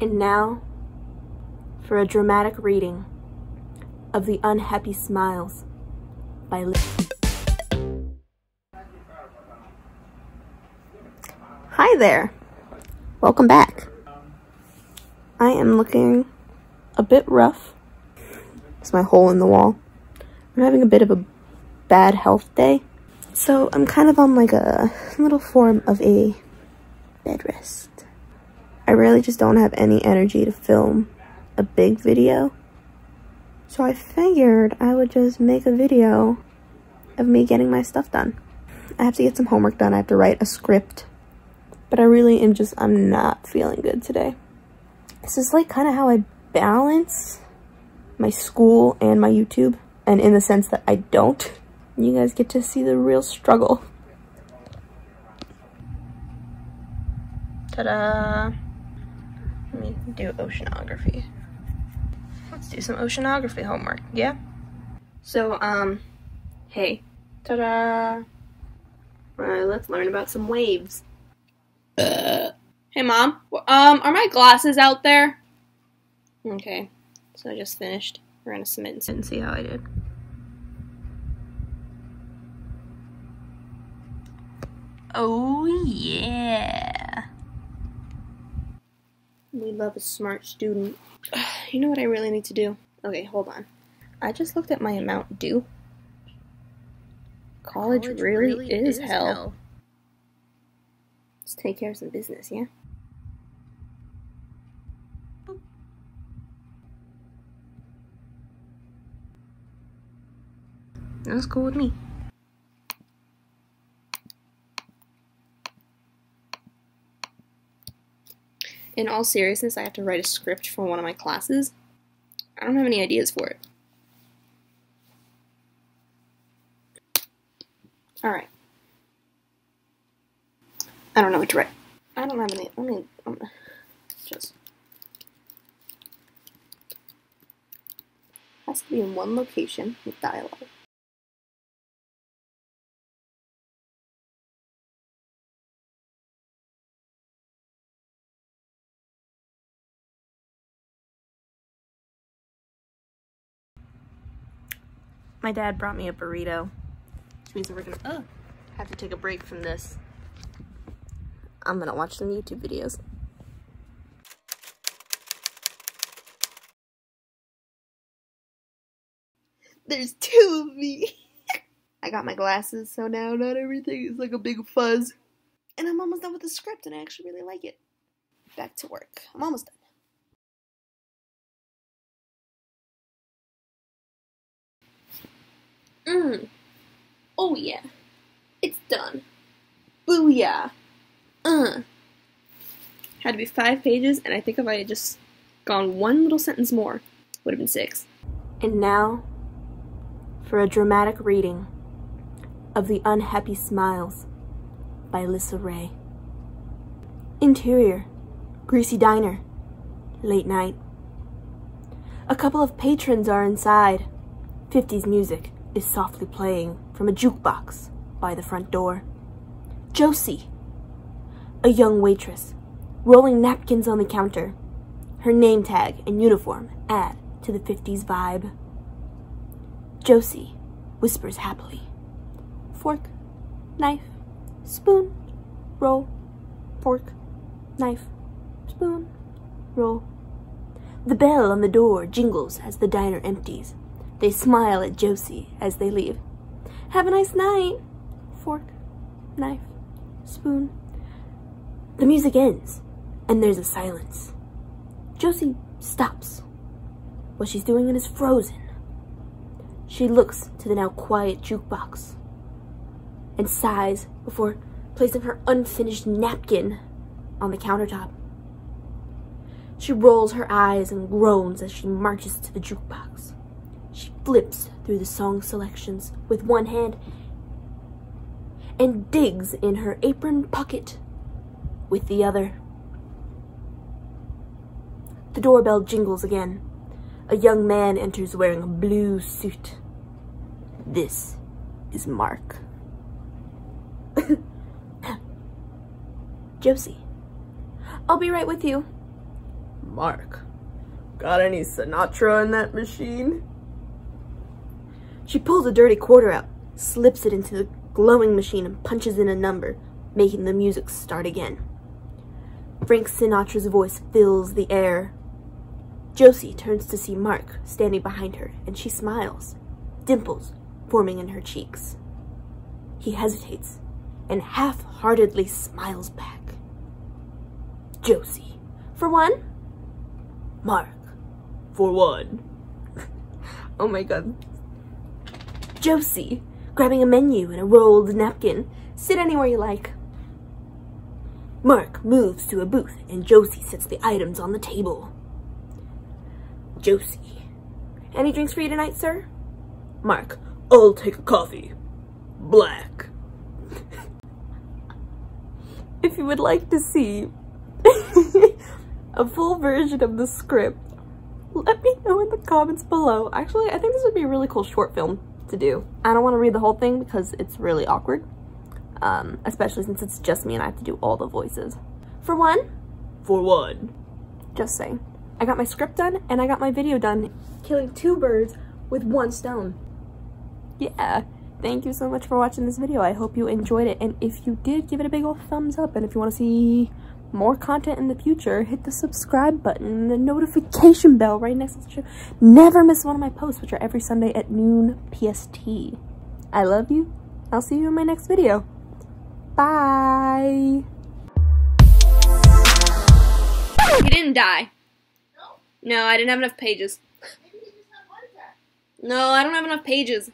And now for a dramatic reading of The Unhappy Smiles by Liz. Hi there. Welcome back. I am looking a bit rough. It's my hole in the wall. I'm having a bit of a bad health day. So I'm kind of on like a little form of a bed rest. I really just don't have any energy to film a big video. So I figured I would just make a video of me getting my stuff done. I have to get some homework done. I have to write a script. But I really am just, I'm not feeling good today. This is like kind of how I balance my school and my YouTube. And in the sense that I don't, you guys get to see the real struggle. Ta-da! Let me do oceanography. Let's do some oceanography homework, yeah? So, um, hey. Ta-da! Alright, let's learn about some waves. Hey, Mom. Um, are my glasses out there? Okay, so I just finished. We're gonna submit and see how I did. Oh, yeah. We love a smart student. You know what I really need to do? Okay, hold on. I just looked at my amount due. College, College really, really, is, is hell. hell. Let's take care of some business, yeah? That's cool with me. In all seriousness, I have to write a script for one of my classes. I don't have any ideas for it. Alright. I don't know what to write. I don't have any. Let me um, just. Has to be in one location with dialogue. My dad brought me a burrito, which means we're gonna oh, have to take a break from this. I'm gonna watch some YouTube videos. There's two of me. I got my glasses, so now not everything is like a big fuzz. And I'm almost done with the script, and I actually really like it. Back to work. I'm almost done. Mmm. Oh yeah. It's done. Booyah. Uh. Had to be five pages, and I think if I had just gone one little sentence more, would have been six. And now, for a dramatic reading of The Unhappy Smiles by Lissa Ray. Interior, greasy diner, late night. A couple of patrons are inside. 50s music is softly playing from a jukebox by the front door. Josie, a young waitress, rolling napkins on the counter. Her name tag and uniform add to the 50s vibe. Josie whispers happily. Fork, knife, spoon, roll, fork, knife, spoon, roll. The bell on the door jingles as the diner empties. They smile at Josie as they leave. Have a nice night. Fork, knife, spoon. The music ends, and there's a silence. Josie stops. What she's doing is frozen. She looks to the now quiet jukebox and sighs before placing her unfinished napkin on the countertop. She rolls her eyes and groans as she marches to the jukebox. She flips through the song selections with one hand and digs in her apron pocket with the other. The doorbell jingles again. A young man enters wearing a blue suit. This is Mark. Josie. I'll be right with you. Mark, got any Sinatra in that machine? She pulls a dirty quarter out, slips it into the glowing machine and punches in a number, making the music start again. Frank Sinatra's voice fills the air. Josie turns to see Mark standing behind her, and she smiles, dimples forming in her cheeks. He hesitates and half-heartedly smiles back. Josie, for one. Mark, For one. oh my god. Josie, grabbing a menu and a rolled napkin. Sit anywhere you like. Mark moves to a booth and Josie sets the items on the table. Josie, any drinks for you tonight, sir? Mark, I'll take a coffee. Black. if you would like to see a full version of the script, let me know in the comments below. Actually, I think this would be a really cool short film to do. I don't want to read the whole thing because it's really awkward, um, especially since it's just me and I have to do all the voices. For one, For one. just saying, I got my script done and I got my video done, killing two birds with one stone. Yeah, thank you so much for watching this video. I hope you enjoyed it, and if you did, give it a big old thumbs up, and if you want to see more content in the future, hit the subscribe button and the notification bell right next to the show. Never miss one of my posts, which are every Sunday at noon PST. I love you. I'll see you in my next video. Bye. He didn't die. No, I didn't have enough pages. No, I don't have enough pages.